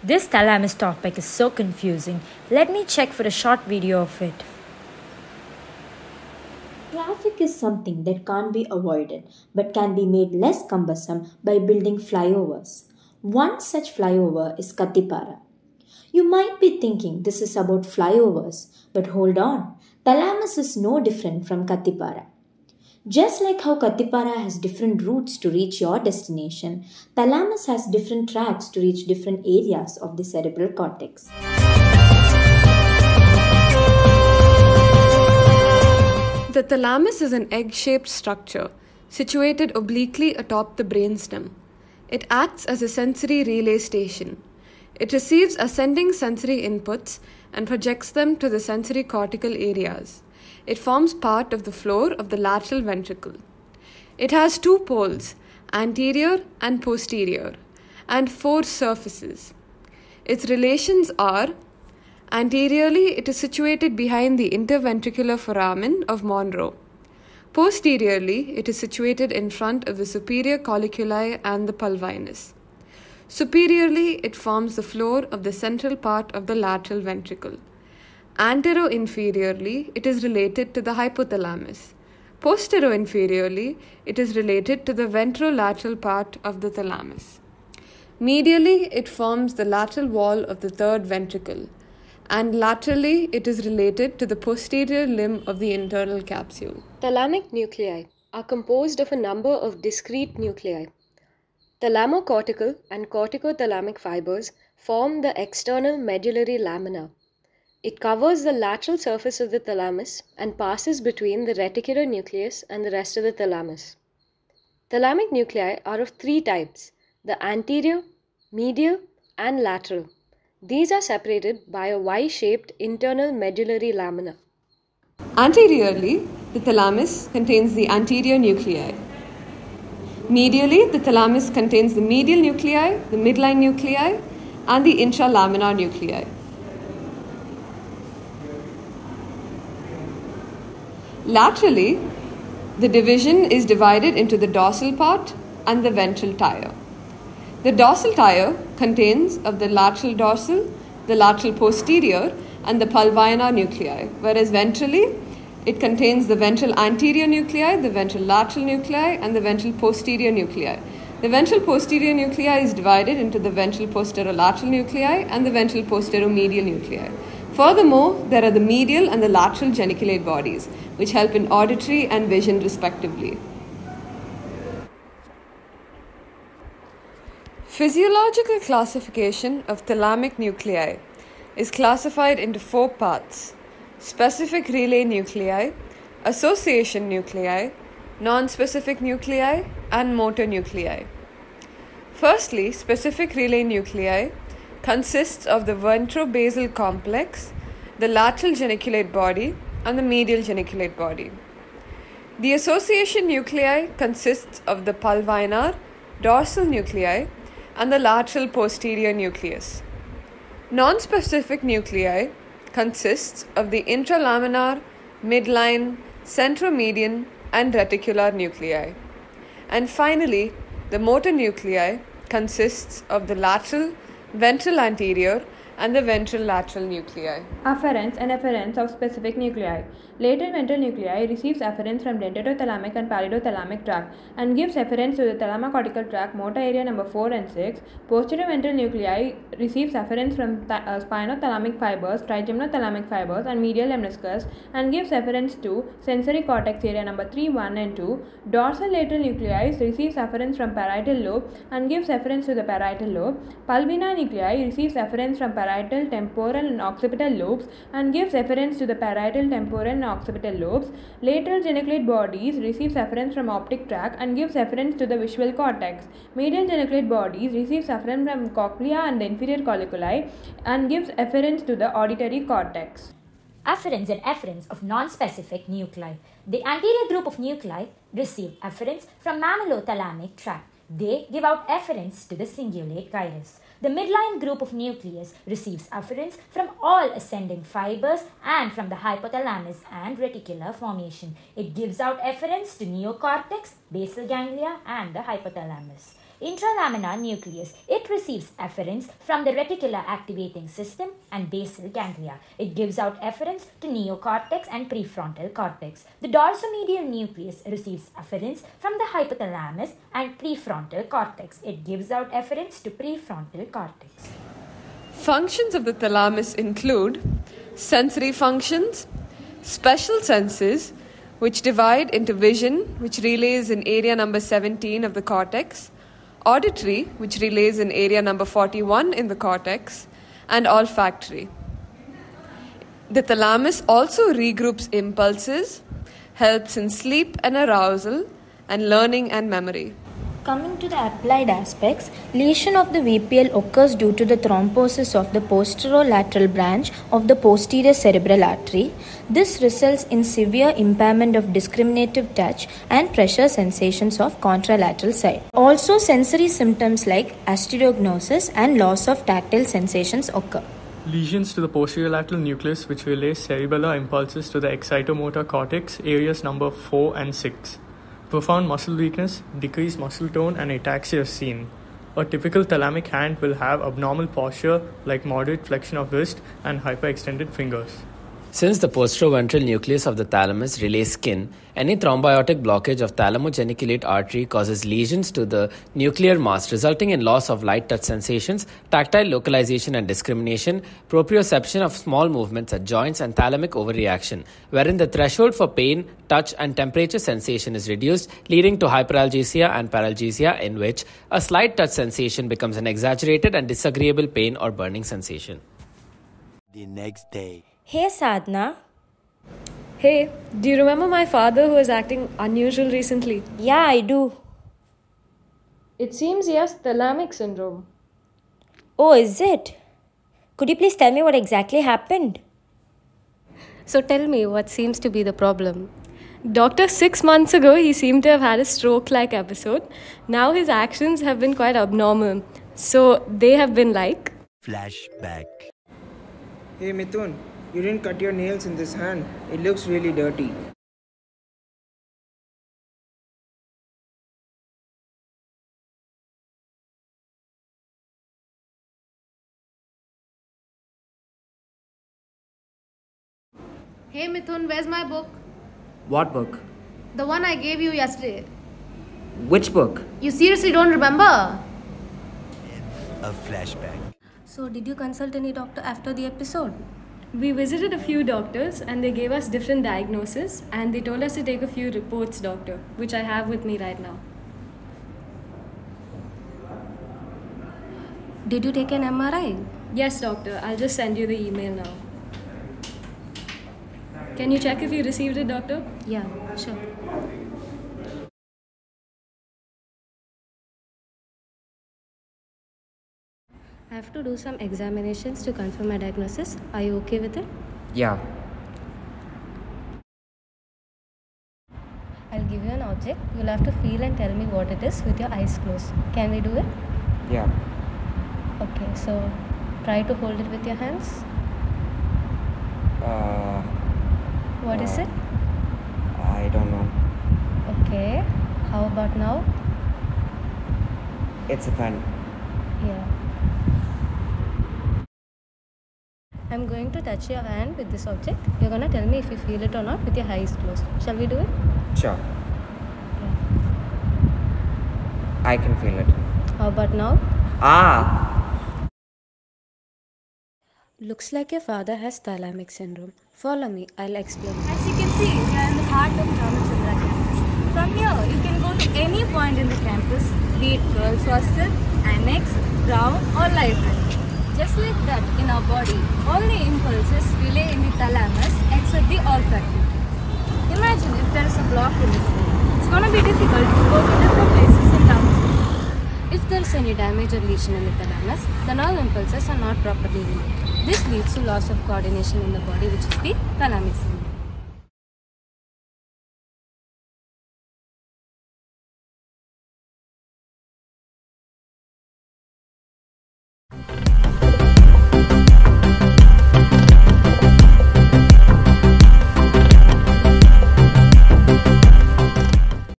This thalamus topic is so confusing. Let me check for a short video of it. Traffic is something that can't be avoided but can be made less cumbersome by building flyovers. One such flyover is Kathipara. You might be thinking this is about flyovers, but hold on. Thalamus is no different from Kathipara. Just like how Kathipara has different routes to reach your destination, Thalamus has different tracks to reach different areas of the cerebral cortex. The thalamus is an egg shaped structure situated obliquely atop the brainstem. It acts as a sensory relay station. It receives ascending sensory inputs and projects them to the sensory cortical areas. It forms part of the floor of the lateral ventricle. It has two poles, anterior and posterior, and four surfaces. Its relations are Anteriorly, it is situated behind the interventricular foramen of Monro. Posteriorly, it is situated in front of the superior colliculi and the pulvinar. Superiorly, it forms the floor of the central part of the lateral ventricle. Antero-inferiorly, it is related to the hypothalamus. Postero-inferiorly, it is related to the ventrolateral part of the thalamus. Medially, it forms the lateral wall of the third ventricle and laterally it is related to the posterior limb of the internal capsule. Thalamic nuclei are composed of a number of discrete nuclei. Thalamocortical and corticothalamic fibers form the external medullary lamina. It covers the lateral surface of the thalamus and passes between the reticular nucleus and the rest of the thalamus. Thalamic nuclei are of three types the anterior, medial, and lateral. These are separated by a Y-shaped internal medullary lamina. Anteriorly, the thalamus contains the anterior nuclei. Medially, the thalamus contains the medial nuclei, the midline nuclei, and the intralaminar nuclei. Laterally, the division is divided into the dorsal part and the ventral tier. The dorsal tier contains of the lateral dorsal, the lateral posterior, and the pulvinar nuclei, whereas ventrally it contains the ventral anterior nuclei, the ventral lateral nuclei, and the ventral posterior nuclei. The ventral posterior nuclei is divided into the ventral posterolateral nuclei and the ventral posteromedial nuclei. Furthermore, there are the medial and the lateral geniculate bodies, which help in auditory and vision respectively. Physiological classification of thalamic nuclei is classified into four parts specific relay nuclei, association nuclei, non-specific nuclei, and motor nuclei. Firstly, specific relay nuclei consists of the ventrobasal complex, the lateral geniculate body, and the medial geniculate body. The association nuclei consists of the pulvinar, dorsal nuclei, and the lateral posterior nucleus. Non-specific nuclei consists of the intralaminar, midline, centromedian, and reticular nuclei. And finally, the motor nuclei consists of the lateral, ventral anterior, and the ventral lateral nuclei. Afferents and efferents of specific nuclei. Lateral ventral nuclei receives afferents from dentothalamic and pallidothalamic tract and gives efferents to the thalamocortical tract, motor area number 4 and 6. Posterior ventral nuclei receives afferents from th- uh, spinothalamic fibers, trigeminothalamic fibers, and medial lemniscus and gives afferents to sensory cortex area number 3, 1, and 2. Dorsal lateral nuclei receives afferents from parietal lobe and gives afferents to the parietal lobe. Pulvinar nuclei receives afferents from parietal, temporal, and occipital lobes and gives afferents to the parietal, temporal, and occipital lobes. Lateral geniculate bodies receives afferents from optic tract and gives afferents to the visual cortex. Medial geniculate bodies receives afferents from cochlea and the inferior colliculi and gives afferents to the auditory cortex. Afferents and efferents of non-specific nuclei. The anterior group of nuclei receive afferents from mammillothalamic tract. They give out afferents to the cingulate gyrus. The midline group of nucleus receives afferents from all ascending fibers and from the hypothalamus and reticular formation. It gives out afferents to neocortex, basal ganglia, and the hypothalamus. Intralaminar nucleus. It receives efferents from the reticular activating system and basal ganglia. It gives out efferents to neocortex and prefrontal cortex. The dorsomedial nucleus receives efferents from the hypothalamus and prefrontal cortex. It gives out efferents to prefrontal cortex. Functions of the thalamus include sensory functions, special senses, which divide into vision, which relays in area number 17 of the cortex, auditory, which relays in area number 41 in the cortex, and olfactory. The thalamus also regroups impulses, helps in sleep and arousal, and learning and memory. Coming to the applied aspects, lesion of the VPL occurs due to the thrombosis of the posterolateral branch of the posterior cerebral artery. This results in severe impairment of discriminative touch and pressure sensations of contralateral side. Also, sensory symptoms like astereognosis and loss of tactile sensations occur. Lesions to the posterior lateral nucleus which relay cerebellar impulses to the excitomotor cortex, areas number 4 and 6. Profound muscle weakness, decreased muscle tone, and ataxia is seen. A typical thalamic hand will have abnormal posture like moderate flexion of wrist and hyperextended fingers. Since the posteroventral nucleus of the thalamus relays skin, any thrombotic blockage of thalamo-geniculate artery causes lesions to the nuclear mass, resulting in loss of light touch sensations, tactile localization and discrimination, proprioception of small movements at joints, and thalamic overreaction, wherein the threshold for pain, touch, and temperature sensation is reduced, leading to hyperalgesia and paralgesia, in which a slight touch sensation becomes an exaggerated and disagreeable pain or burning sensation. The next day. Hey Sadhana. Hey, do you remember my father who was acting unusual recently? Yeah, I do. It seems he has thalamic syndrome. Oh, is it? Could you please tell me what exactly happened? So tell me, what seems to be the problem? Doctor, six months ago, he seemed to have had a stroke like episode. Now his actions have been quite abnormal. So they have been like. Flashback. Hey Mithun, you didn't cut your nails in this hand. It looks really dirty. Hey Mithun, where's my book? What book? The one I gave you yesterday. Which book? You seriously don't remember? A flashback. So, did you consult any doctor after the episode? We visited a few doctors and they gave us different diagnoses and they told us to take a few reports, doctor, which I have with me right now. Did you take an MRI? Yes, doctor, I'll just send you the email now. Can you check if you received it, doctor? Yeah, sure. I have to do some examinations to confirm my diagnosis. Are you okay with it? Yeah. I'll give you an object. You'll have to feel and tell me what it is with your eyes closed. Can we do it? Yeah. Okay, so try to hold it with your hands. Uh, What is Uh, it? I don't know. Okay. How about now? It's a pen. Yeah. I'm going to touch your hand with this object. You're gonna tell me if you feel it or not with your eyes closed. Shall we do it? Sure. I can feel it. How about now? Ah! Looks like your father has thalamic syndrome. Follow me, I'll explain. As you can see, we are in the heart of Ramachandra campus. From here, you can go to any point in the campus, be it girls' hostel, annex, ground, or library. Just like that, in our body, all the impulses relay in the thalamus except the olfactory. Imagine if there is a block in this way. It's to be difficult to go to different places in downstream. If there is any damage or lesion in the thalamus, the nerve impulses are not properly relayed. This leads to loss of coordination in the body, which is the thalamic syndrome.